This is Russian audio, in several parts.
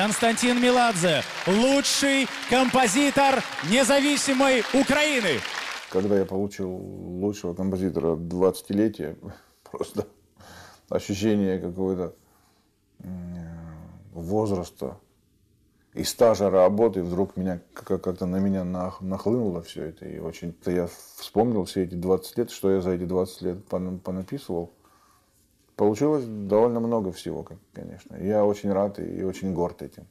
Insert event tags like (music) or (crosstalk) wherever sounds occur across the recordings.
Константин Меладзе, лучший композитор независимой Украины. Когда я получил лучшего композитора 20-летия, (laughs) просто ощущение какого-то возраста и стажа работы вдруг меня как-то на меня нахлынуло все это. И очень-то я вспомнил все эти 20 лет, что я за эти 20 лет понаписывал. Получилось довольно много всего, конечно. Я очень рад и очень горд этим.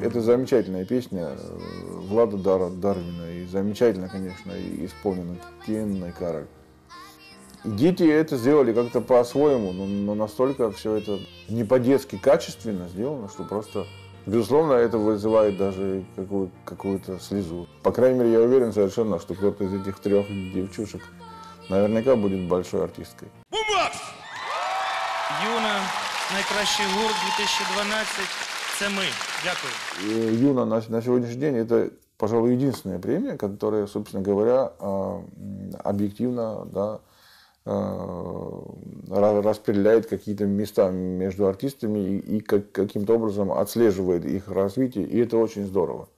Это замечательная песня э, Влада Дар, Дарвина. И замечательно, конечно, исполнена Кенной Кароль. Дети это сделали как-то по-своему, но, настолько все это не по-детски качественно сделано, что просто, безусловно, это вызывает даже какую- какую-то слезу. По крайней мере, я уверен совершенно, что кто-то из этих трех девчушек наверняка будет большой артисткой. Юна, найкращий гурт 2012 це ми. Дякую. Юна на, на сегодняшний день это, пожалуй, единственная премия, которая, собственно говоря, а, объективно да, распределяет какие-то места между артистами и, и как- каким-то образом отслеживает их развитие, и это очень здорово.